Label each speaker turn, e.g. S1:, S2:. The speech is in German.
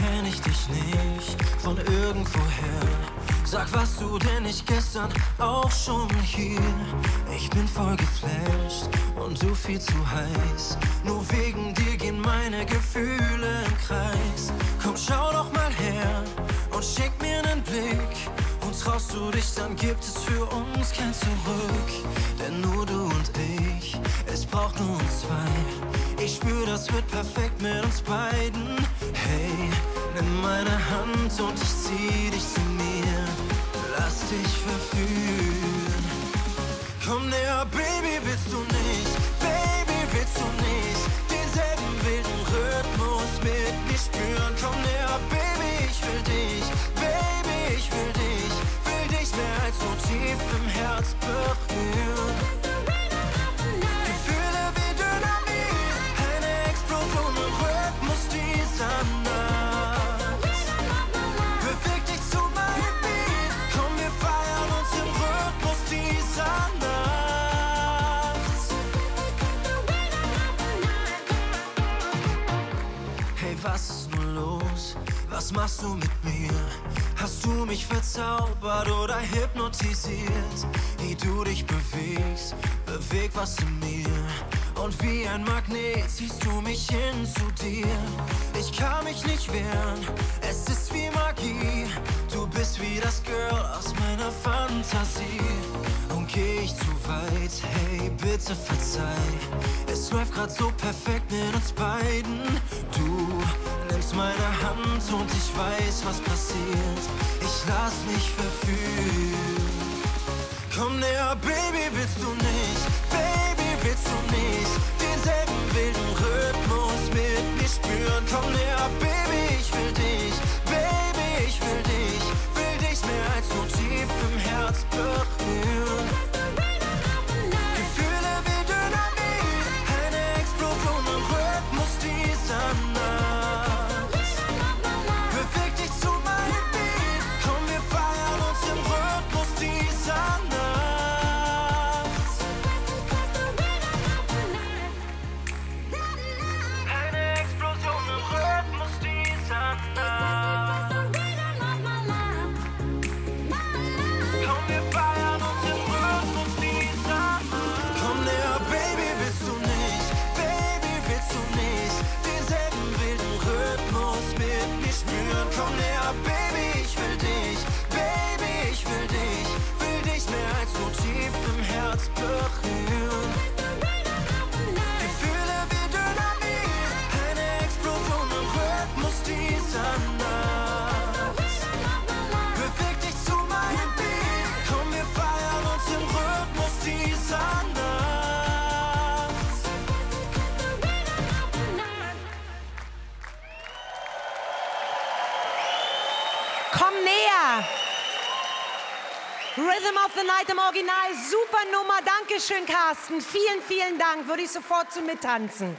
S1: kenn ich dich nicht von irgendwoher. Sag, warst du denn nicht gestern auch schon hier? Ich bin voll geflasht und du viel zu heiß. Nur wegen dir gehen meine Gefühle im Kreis. Komm, schau doch mal her und schick mir nen Blick. Und traust du dich, dann gibt es für uns kein Zurück. Denn nur du und ich, es braucht nur uns zwei. Ich spür, das wird perfekt mit uns beiden. Hey, nimm meine Hand und ich zieh dich zu mir. Lass dich verführen. Komm näher, Baby, willst du nicht? Baby, willst du nicht? Denselben wilden Rhythmus mit mir spüren. Komm näher, Baby, ich will dich. Baby, ich will dich. Will dich mehr als so tief im Herz berühren. Was machst du mit mir? Hast du mich verzaubert oder hypnotisiert? Wie du dich bewegst, beweg was in mir. Und wie ein Magnet ziehst du mich hin zu dir. Ich kann mich nicht wehren, es ist wie Magie. Du bist wie das Girl aus meiner Fantasie. Und geh ich zu weit, hey, bitte verzeih. Es läuft grad so perfekt mit uns beiden. Und ich weiß, was passiert. Ich lass mich verführen.
S2: Rhythm of the Night im Original, super Nummer. Dankeschön, Carsten. Vielen, vielen Dank. Würde ich sofort zu mittanzen.